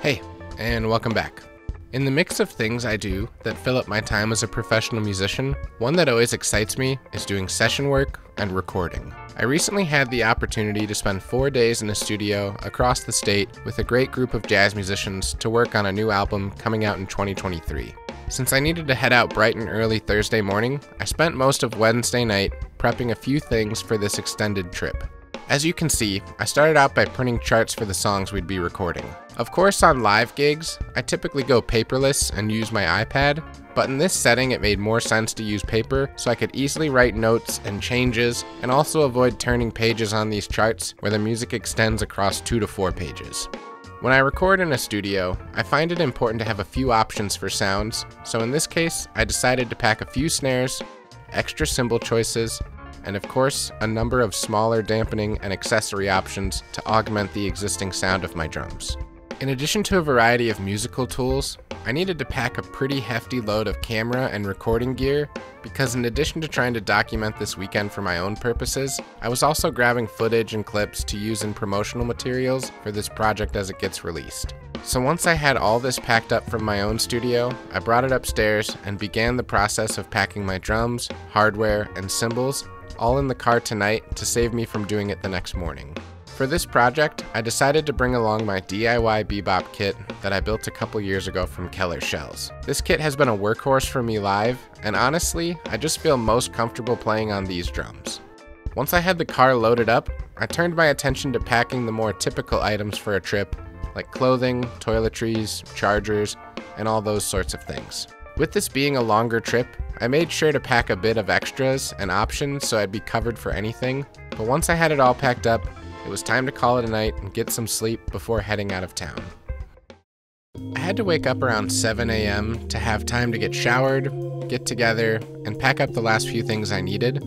Hey, and welcome back. In the mix of things I do that fill up my time as a professional musician, one that always excites me is doing session work and recording. I recently had the opportunity to spend four days in a studio across the state with a great group of jazz musicians to work on a new album coming out in 2023. Since I needed to head out bright and early Thursday morning, I spent most of Wednesday night prepping a few things for this extended trip. As you can see, I started out by printing charts for the songs we'd be recording. Of course, on live gigs, I typically go paperless and use my iPad, but in this setting it made more sense to use paper so I could easily write notes and changes and also avoid turning pages on these charts where the music extends across two to four pages. When I record in a studio, I find it important to have a few options for sounds, so in this case, I decided to pack a few snares, extra cymbal choices, and of course, a number of smaller dampening and accessory options to augment the existing sound of my drums. In addition to a variety of musical tools, I needed to pack a pretty hefty load of camera and recording gear because, in addition to trying to document this weekend for my own purposes, I was also grabbing footage and clips to use in promotional materials for this project as it gets released. So, once I had all this packed up from my own studio, I brought it upstairs and began the process of packing my drums, hardware, and cymbals all in the car tonight to save me from doing it the next morning. For this project, I decided to bring along my DIY bebop kit that I built a couple years ago from Keller Shells. This kit has been a workhorse for me live, and honestly, I just feel most comfortable playing on these drums. Once I had the car loaded up, I turned my attention to packing the more typical items for a trip, like clothing, toiletries, chargers, and all those sorts of things. With this being a longer trip, I made sure to pack a bit of extras and options so I'd be covered for anything, but once I had it all packed up, it was time to call it a night and get some sleep before heading out of town. I had to wake up around 7 a.m. to have time to get showered, get together, and pack up the last few things I needed,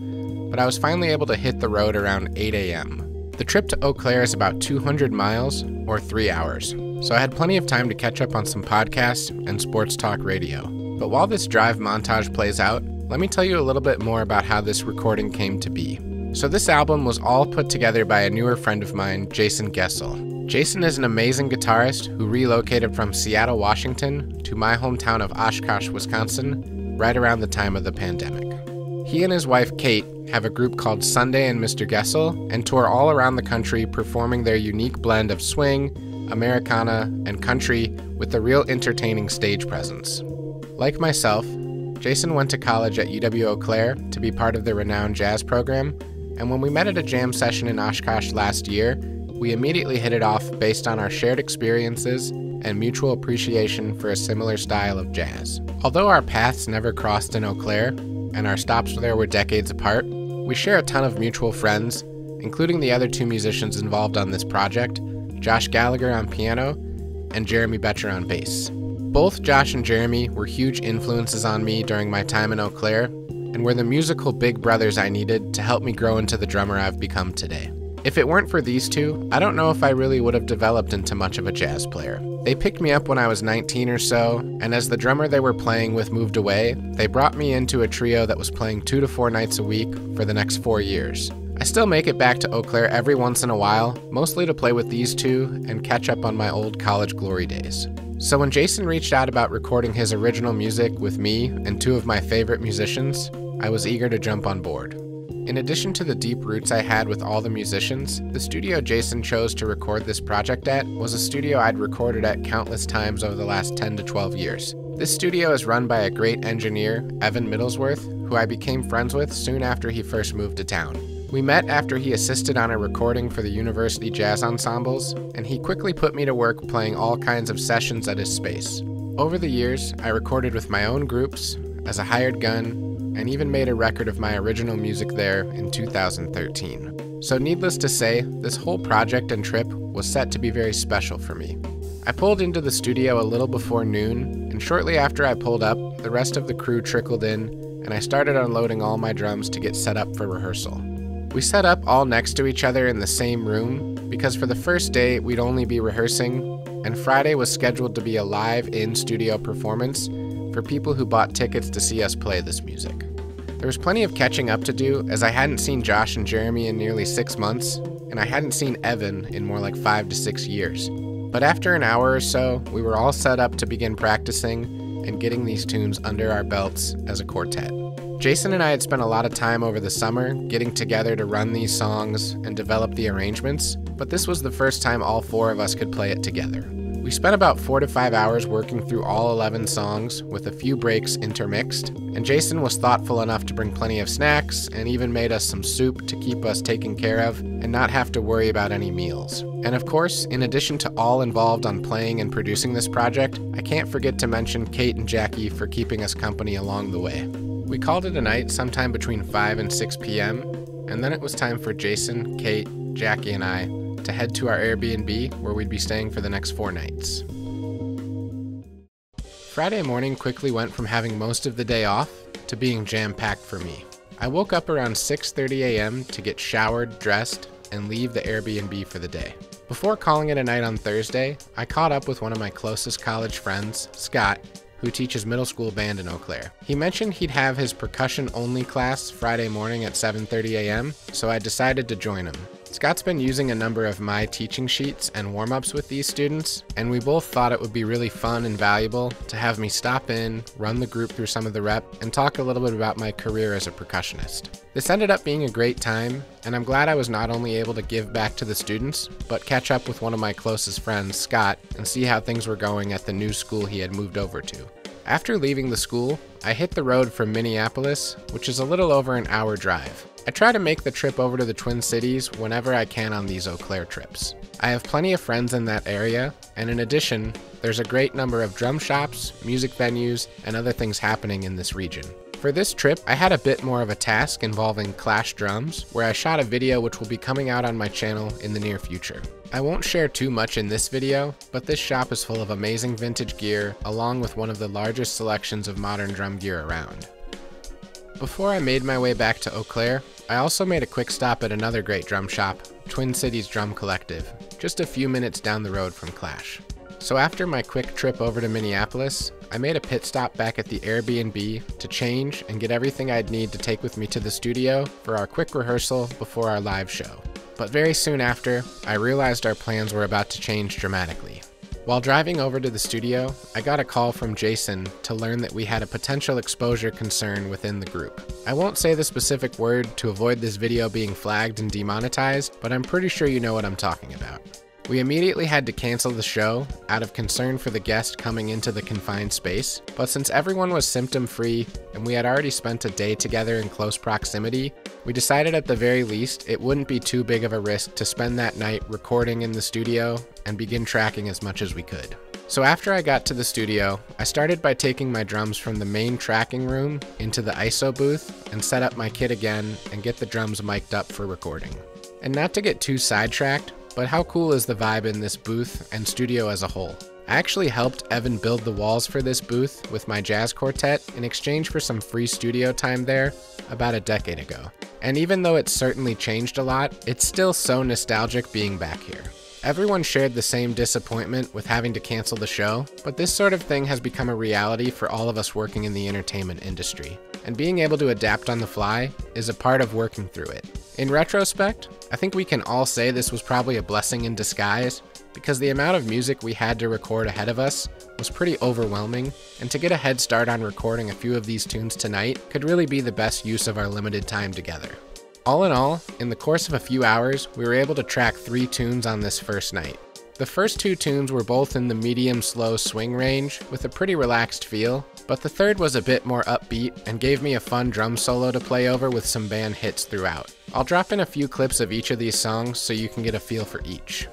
but I was finally able to hit the road around 8 a.m. The trip to Eau Claire is about 200 miles, or 3 hours, so I had plenty of time to catch up on some podcasts and sports talk radio. But while this drive montage plays out, let me tell you a little bit more about how this recording came to be. So, this album was all put together by a newer friend of mine, Jason Goessl. Jason is an amazing guitarist who relocated from Seattle, Washington to my hometown of Oshkosh, Wisconsin, right around the time of the pandemic. He and his wife, Kate, have a group called Sundae and Mr. Goessl and tour all around the country performing their unique blend of swing, Americana, and country with a real entertaining stage presence. Like myself, Jason went to college at UW Eau Claire to be part of the renowned jazz program, and when we met at a jam session in Oshkosh last year, we immediately hit it off based on our shared experiences and mutual appreciation for a similar style of jazz. Although our paths never crossed in Eau Claire, and our stops there were decades apart, we share a ton of mutual friends, including the other two musicians involved on this project Josh Gallagher on piano and Jeremy Betcher on bass. Both Josh and Jeremy were huge influences on me during my time in Eau Claire and were the musical big brothers I needed to help me grow into the drummer I've become today. If it weren't for these two, I don't know if I really would have developed into much of a jazz player. They picked me up when I was 19 or so, and as the drummer they were playing with moved away, they brought me into a trio that was playing two to four nights a week for the next four years. I still make it back to Eau Claire every once in a while, mostly to play with these two and catch up on my old college glory days. So when Jason reached out about recording his original music with me and two of my favorite musicians, I was eager to jump on board. In addition to the deep roots I had with all the musicians, the studio Jason chose to record this project at was a studio I'd recorded at countless times over the last 10 to 12 years. This studio is run by a great engineer, Evan Middlesworth, who I became friends with soon after he first moved to town. We met after he assisted on a recording for the university jazz ensembles, and he quickly put me to work playing all kinds of sessions at his space. Over the years, I recorded with my own groups, as a hired gun, and even made a record of my original music there in 2013. So, needless to say, this whole project and trip was set to be very special for me. I pulled into the studio a little before noon, and shortly after I pulled up, the rest of the crew trickled in, and I started unloading all my drums to get set up for rehearsal. We set up all next to each other in the same room because for the first day we'd only be rehearsing, and Friday was scheduled to be a live in studio performance for people who bought tickets to see us play this music. There was plenty of catching up to do as I hadn't seen Josh and Jeremy in nearly six months, and I hadn't seen Evan in more like five to six years. But after an hour or so, we were all set up to begin practicing and getting these tunes under our belts as a quartet. Jason and I had spent a lot of time over the summer getting together to run these songs and develop the arrangements, but this was the first time all four of us could play it together. We spent about four to five hours working through all 11 songs with a few breaks intermixed, and Jason was thoughtful enough to bring plenty of snacks and even made us some soup to keep us taken care of and not have to worry about any meals. And of course, in addition to all involved on playing and producing this project, I can't forget to mention Kate and Jackie for keeping us company along the way. We called it a night sometime between 5 and 6 p.m., and then it was time for Jason, Kate, Jackie, and I to head to our Airbnb where we'd be staying for the next four nights. Friday morning quickly went from having most of the day off to being jam-packed for me. I woke up around 6:30 a.m. to get showered, dressed, and leave the Airbnb for the day. Before calling it a night on Thursday, I caught up with one of my closest college friends, Scott, who teaches middle school band in Eau Claire. He mentioned he'd have his percussion only class Friday morning at 7:30 a.m., so I decided to join him. Scott's been using a number of my teaching sheets and warm ups with these students, and we both thought it would be really fun and valuable to have me stop in, run the group through some of the rep, and talk a little bit about my career as a percussionist. This ended up being a great time, and I'm glad I was not only able to give back to the students, but catch up with one of my closest friends, Scott, and see how things were going at the new school he had moved over to. After leaving the school, I hit the road from Minneapolis, which is a little over an hour drive. I try to make the trip over to the Twin Cities whenever I can on these Eau Claire trips. I have plenty of friends in that area, and in addition, there's a great number of drum shops, music venues, and other things happening in this region. For this trip, I had a bit more of a task involving Clash drums, where I shot a video which will be coming out on my channel in the near future. I won't share too much in this video, but this shop is full of amazing vintage gear, along with one of the largest selections of modern drum gear around. Before I made my way back to Eau Claire, I also made a quick stop at another great drum shop, Twin Cities Drum Collective, just a few minutes down the road from Clash. So after my quick trip over to Minneapolis, I made a pit stop back at the Airbnb to change and get everything I'd need to take with me to the studio for our quick rehearsal before our live show. But very soon after, I realized our plans were about to change dramatically. While driving over to the studio, I got a call from Jason to learn that we had a potential exposure concern within the group. I won't say the specific word to avoid this video being flagged and demonetized, but I'm pretty sure you know what I'm talking about. We immediately had to cancel the show out of concern for the guest coming into the confined space, but since everyone was symptom free and we had already spent a day together in close proximity, we decided at the very least it wouldn't be too big of a risk to spend that night recording in the studio and begin tracking as much as we could. So after I got to the studio, I started by taking my drums from the main tracking room into the ISO booth and set up my kit again and get the drums mic'd up for recording. And not to get too sidetracked, but how cool is the vibe in this booth and studio as a whole? I actually helped Evan build the walls for this booth with my jazz quartet in exchange for some free studio time there about a decade ago. And even though it's certainly changed a lot, it's still so nostalgic being back here. Everyone shared the same disappointment with having to cancel the show, but this sort of thing has become a reality for all of us working in the entertainment industry. And being able to adapt on the fly is a part of working through it. In retrospect, I think we can all say this was probably a blessing in disguise because the amount of music we had to record ahead of us was pretty overwhelming, and to get a head start on recording a few of these tunes tonight could really be the best use of our limited time together. All in all, in the course of a few hours, we were able to track three tunes on this first night. The first two tunes were both in the medium slow swing range with a pretty relaxed feel, but the third was a bit more upbeat and gave me a fun drum solo to play over with some band hits throughout. I'll drop in a few clips of each of these songs so you can get a feel for each.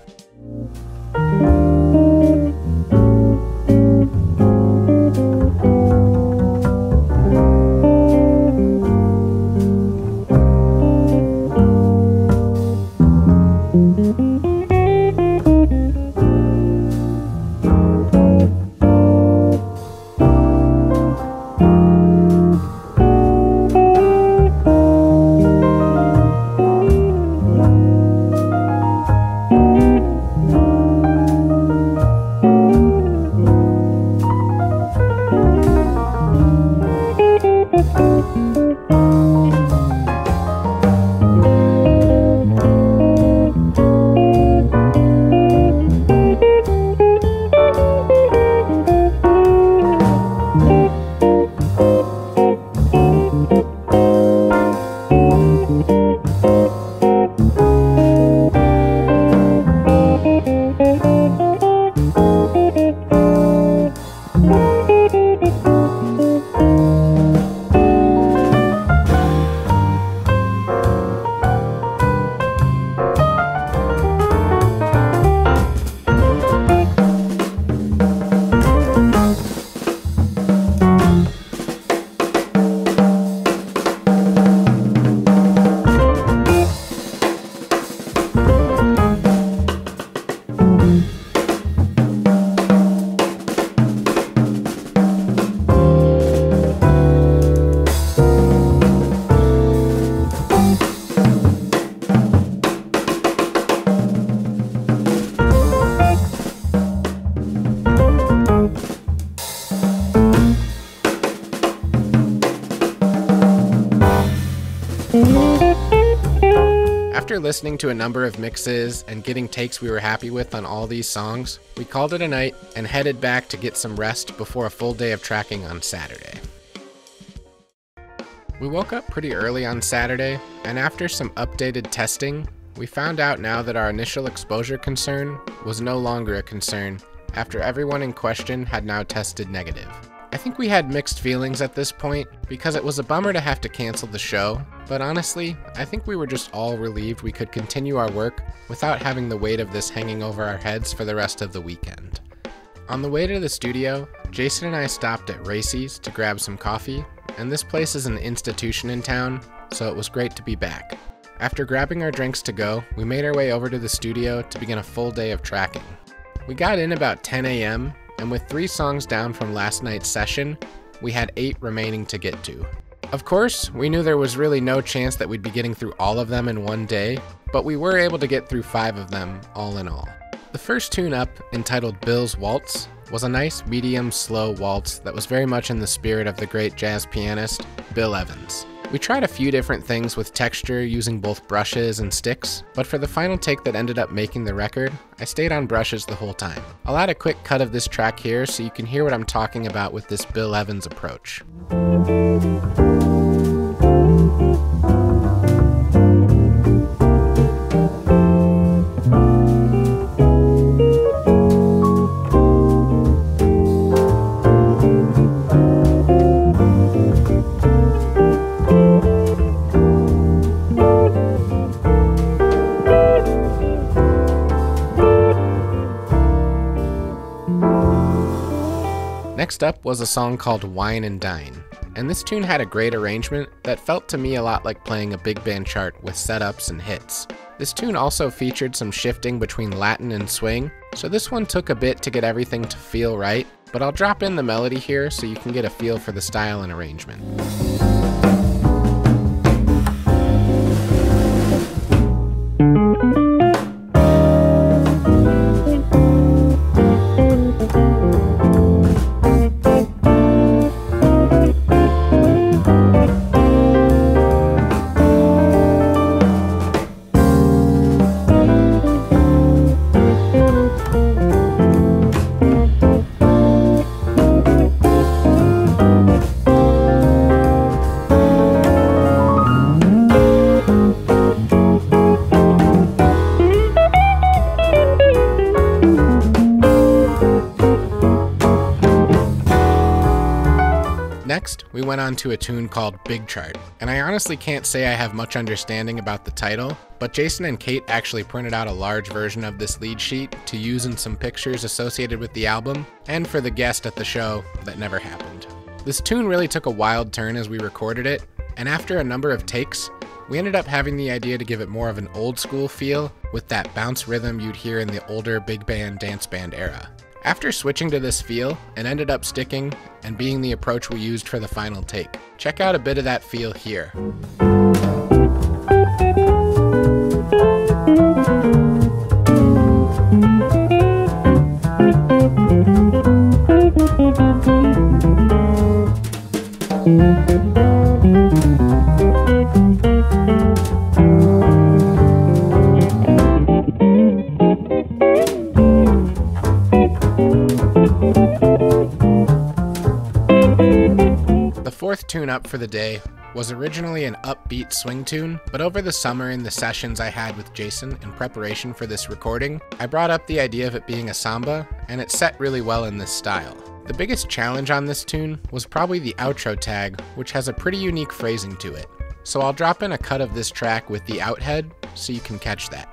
After listening to a number of mixes and getting takes we were happy with on all these songs, we called it a night and headed back to get some rest before a full day of tracking on Saturday. We woke up pretty early on Saturday, and after some updated testing, we found out now that our initial exposure concern was no longer a concern after everyone in question had now tested negative. I think we had mixed feelings at this point because it was a bummer to have to cancel the show, but honestly, I think we were just all relieved we could continue our work without having the weight of this hanging over our heads for the rest of the weekend. On the way to the studio, Jason and I stopped at Racy's to grab some coffee, and this place is an institution in town, so it was great to be back. After grabbing our drinks to go, we made our way over to the studio to begin a full day of tracking. We got in about 10 a.m and with three songs down from last night's session, we had eight remaining to get to. Of course, we knew there was really no chance that we'd be getting through all of them in one day, but we were able to get through five of them all in all. The first tune up, entitled Bill's Waltz, was a nice medium slow waltz that was very much in the spirit of the great jazz pianist, Bill Evans. We tried a few different things with texture using both brushes and sticks, but for the final take that ended up making the record, I stayed on brushes the whole time. I'll add a quick cut of this track here so you can hear what I'm talking about with this Bill Evans approach. Next up was a song called Wine and Dine, and this tune had a great arrangement that felt to me a lot like playing a big band chart with setups and hits. This tune also featured some shifting between Latin and swing, so this one took a bit to get everything to feel right, but I'll drop in the melody here so you can get a feel for the style and arrangement. Next, we went on to a tune called Big Chart, and I honestly can't say I have much understanding about the title, but Jason and Kate actually printed out a large version of this lead sheet to use in some pictures associated with the album, and for the guest at the show that never happened. This tune really took a wild turn as we recorded it, and after a number of takes, we ended up having the idea to give it more of an old school feel with that bounce rhythm you'd hear in the older big band dance band era. After switching to this feel, it ended up sticking and being the approach we used for the final take. Check out a bit of that feel here. Thank you. Tune up for the day was originally an upbeat swing tune, but over the summer in the sessions I had with Jason in preparation for this recording, I brought up the idea of it being a samba, and it set really well in this style. The biggest challenge on this tune was probably the outro tag, which has a pretty unique phrasing to it. So I'll drop in a cut of this track with the outhead so you can catch that.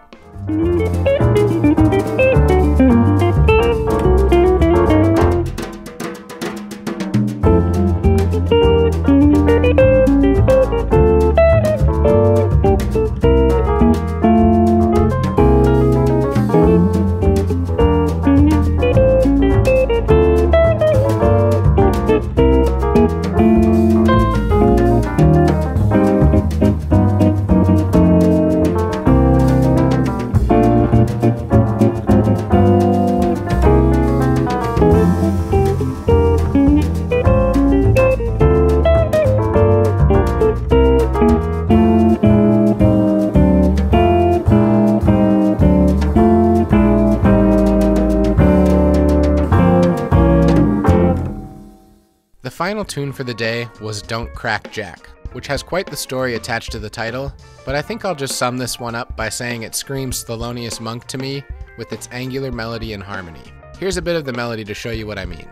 For the day was Don't Crack Jack, which has quite the story attached to the title, but I think I'll just sum this one up by saying it screams Thelonious Monk to me with its angular melody and harmony. Here's a bit of the melody to show you what I mean.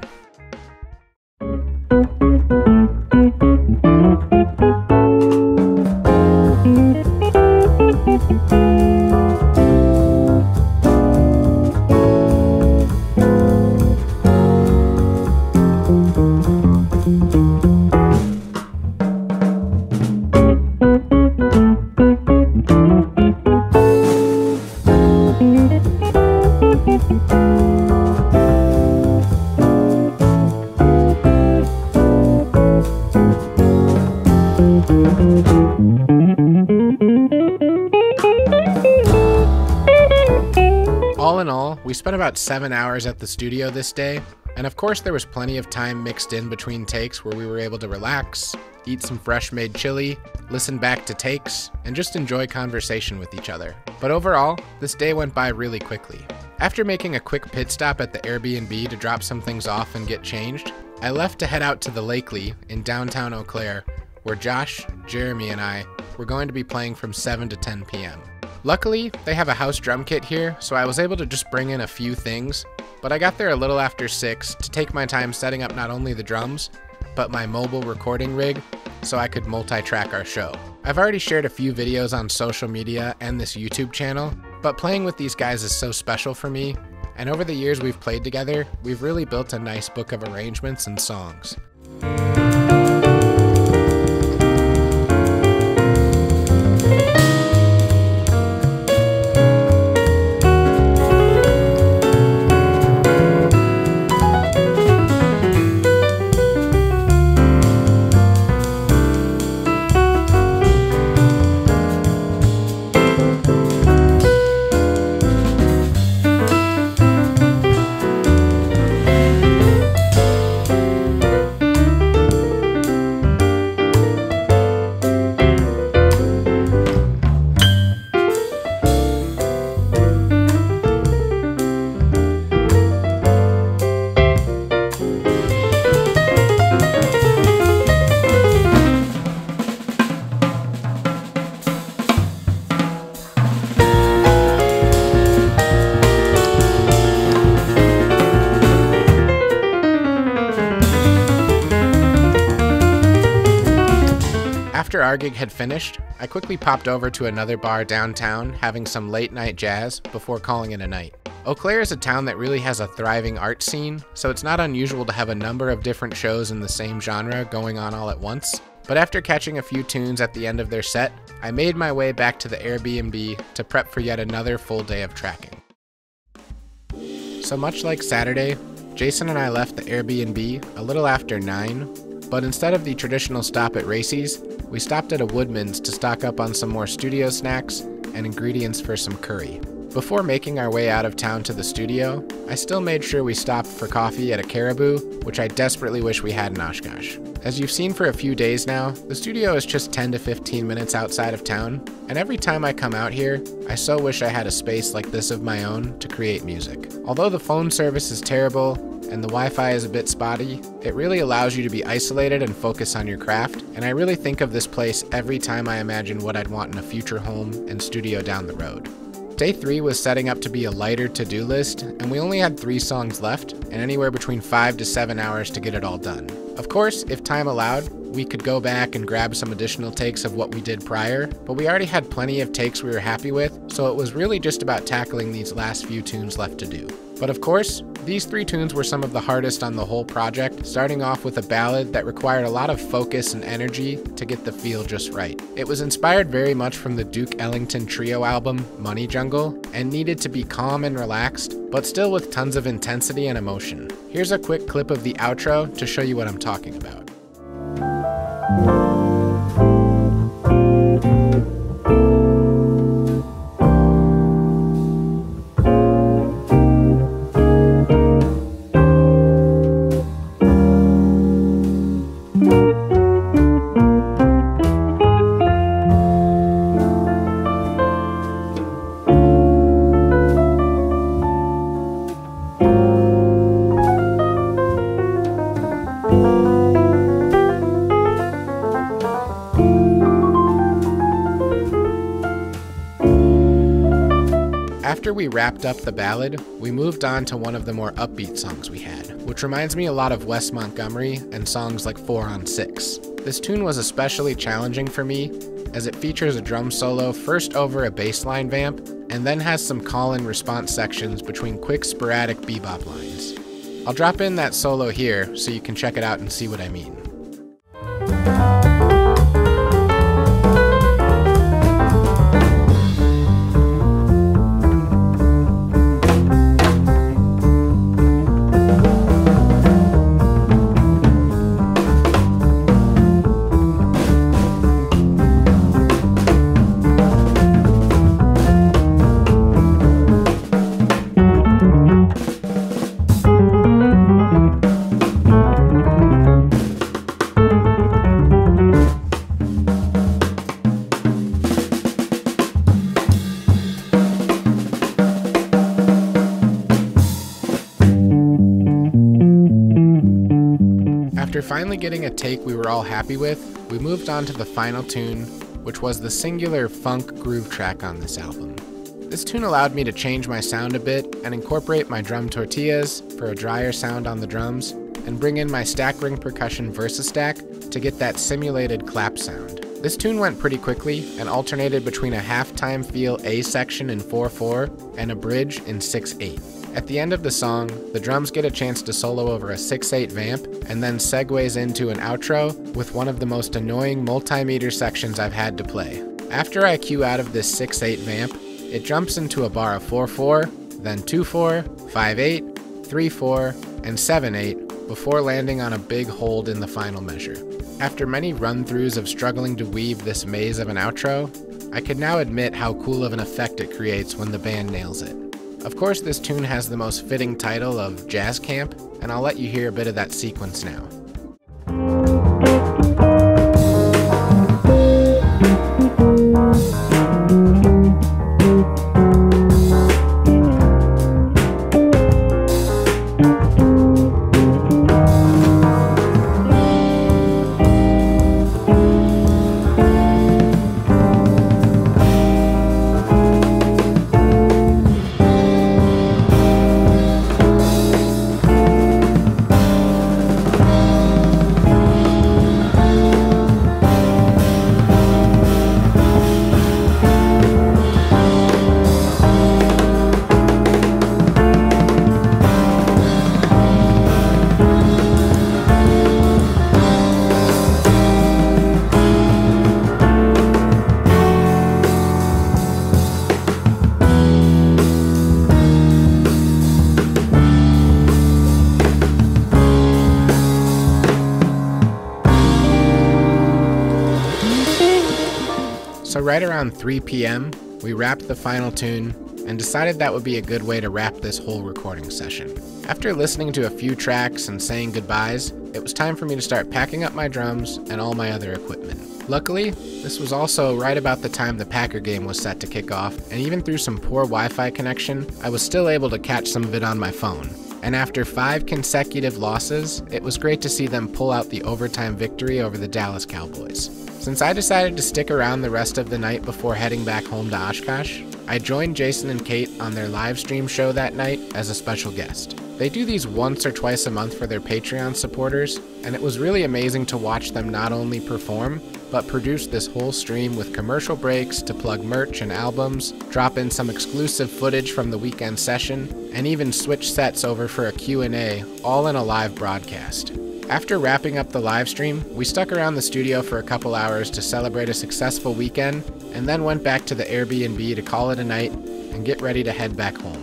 About seven hours at the studio this day, and of course, there was plenty of time mixed in between takes where we were able to relax, eat some fresh made chili, listen back to takes, and just enjoy conversation with each other. But overall, this day went by really quickly. After making a quick pit stop at the Airbnb to drop some things off and get changed, I left to head out to the Lakely in downtown Eau Claire, where Josh, Jeremy, and I were going to be playing from 7 to 10 p.m. Luckily, they have a house drum kit here, so I was able to just bring in a few things, but I got there a little after 6 to take my time setting up not only the drums, but my mobile recording rig so I could multi track our show. I've already shared a few videos on social media and this YouTube channel, but playing with these guys is so special for me, and over the years we've played together, we've really built a nice book of arrangements and songs. Gig had finished, I quickly popped over to another bar downtown having some late night jazz before calling it a night. Eau Claire is a town that really has a thriving art scene, so it's not unusual to have a number of different shows in the same genre going on all at once. But after catching a few tunes at the end of their set, I made my way back to the Airbnb to prep for yet another full day of tracking. So much like Saturday, Jason and I left the Airbnb a little after 9, but instead of the traditional stop at Racy's, we stopped at a Woodman's to stock up on some more studio snacks and ingredients for some curry. Before making our way out of town to the studio, I still made sure we stopped for coffee at a Caribou, which I desperately wish we had in Oshkosh. As you've seen for a few days now, the studio is just 10 to 15 minutes outside of town, and every time I come out here, I so wish I had a space like this of my own to create music. Although the phone service is terrible, and the Wi Fi is a bit spotty, it really allows you to be isolated and focus on your craft, and I really think of this place every time I imagine what I'd want in a future home and studio down the road. Day 3 was setting up to be a lighter to do list, and we only had 3 songs left, and anywhere between 5 to 7 hours to get it all done. Of course, if time allowed, we could go back and grab some additional takes of what we did prior, but we already had plenty of takes we were happy with, so it was really just about tackling these last few tunes left to do. But of course, these three tunes were some of the hardest on the whole project, starting off with a ballad that required a lot of focus and energy to get the feel just right. It was inspired very much from the Duke Ellington trio album, Money Jungle, and needed to be calm and relaxed, but still with tons of intensity and emotion. Here's a quick clip of the outro to show you what I'm talking about. After we wrapped up the ballad, we moved on to one of the more upbeat songs we had, which reminds me a lot of Wes Montgomery and songs like 4 on 6. This tune was especially challenging for me as it features a drum solo first over a bassline vamp and then has some call and response sections between quick sporadic bebop lines. I'll drop in that solo here so you can check it out and see what I mean. Finally getting a take we were all happy with, we moved on to the final tune, which was the singular funk groove track on this album. This tune allowed me to change my sound a bit and incorporate my drum tortillas for a drier sound on the drums, and bring in my stack ring percussion versus stack to get that simulated clap sound. This tune went pretty quickly and alternated between a halftime feel A section in 4-4 and a bridge in 6-8. At the end of the song, the drums get a chance to solo over a 6-8 vamp, and then segues into an outro with one of the most annoying multimeter sections I've had to play. After I cue out of this 6-8 vamp, it jumps into a bar of 4-4, then 2-4, 5-8, 3-4, and 7-8 before landing on a big hold in the final measure. After many run-throughs of struggling to weave this maze of an outro, I can now admit how cool of an effect it creates when the band nails it. Of course, this tune has the most fitting title of Jazz Camp, and I'll let you hear a bit of that sequence now. Right around 3 p.m., we wrapped the final tune and decided that would be a good way to wrap this whole recording session. After listening to a few tracks and saying goodbyes, it was time for me to start packing up my drums and all my other equipment. Luckily, this was also right about the time the Packer game was set to kick off, and even through some poor Wi Fi connection, I was still able to catch some of it on my phone. and after five consecutive losses, it was great to see them pull out the overtime victory over the Dallas Cowboys. Since I decided to stick around the rest of the night before heading back home to Oshkosh, I joined Jason and Kate on their live stream show that night as a special guest. They do these once or twice a month for their Patreon supporters, and it was really amazing to watch them not only perform, but produce this whole stream with commercial breaks to plug merch and albums, drop in some exclusive footage from the weekend session, and even switch sets over for a Q&A, all in a live broadcast. After wrapping up the live stream, we stuck around the studio for a couple hours to celebrate a successful weekend, and then went back to the Airbnb to call it a night and get ready to head back home.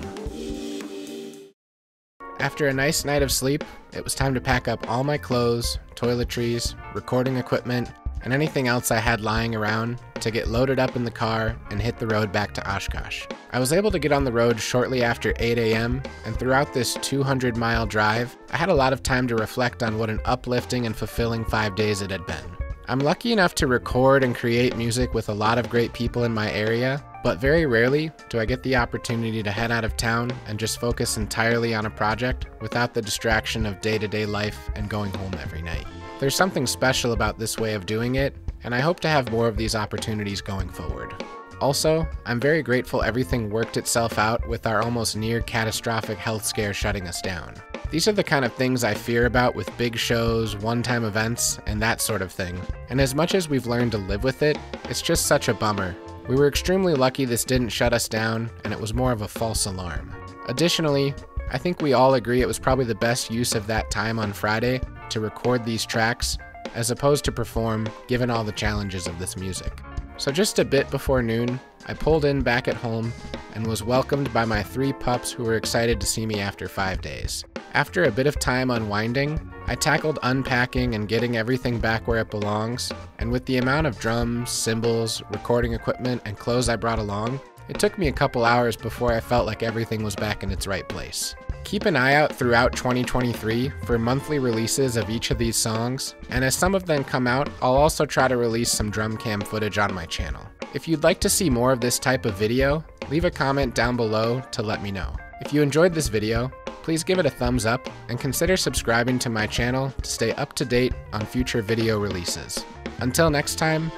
After a nice night of sleep, it was time to pack up all my clothes, toiletries, recording equipment, and anything else I had lying around to get loaded up in the car and hit the road back to Oshkosh. I was able to get on the road shortly after 8 a.m., and throughout this 200 mile drive, I had a lot of time to reflect on what an uplifting and fulfilling five days it had been. I'm lucky enough to record and create music with a lot of great people in my area, but very rarely do I get the opportunity to head out of town and just focus entirely on a project without the distraction of day to day life and going home every night. There's something special about this way of doing it, and I hope to have more of these opportunities going forward. Also, I'm very grateful everything worked itself out with our almost near catastrophic health scare shutting us down. These are the kind of things I fear about with big shows, one time events, and that sort of thing. And as much as we've learned to live with it, it's just such a bummer we were extremely lucky this didn't shut us down, and it was more of a false alarm. Additionally, I think we all agree it was probably the best use of that time on Friday to record these tracks, as opposed to perform, given all the challenges of this music. So just a bit before noon, I pulled in back at home and was welcomed by my three pups who were excited to see me after five days. After a bit of time unwinding, I tackled unpacking and getting everything back where it belongs, and with the amount of drums, cymbals, recording equipment, and clothes I brought along, it took me a couple hours before I felt like everything was back in its right place. Keep an eye out throughout 2023 for monthly releases of each of these songs, and as some of them come out, I'll also try to release some drum cam footage on my channel. If you'd like to see more of this type of video, leave a comment down below to let me know. If you enjoyed this video, please give it a thumbs up and consider subscribing to my channel to stay up to date on future video releases. Until next time,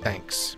thanks.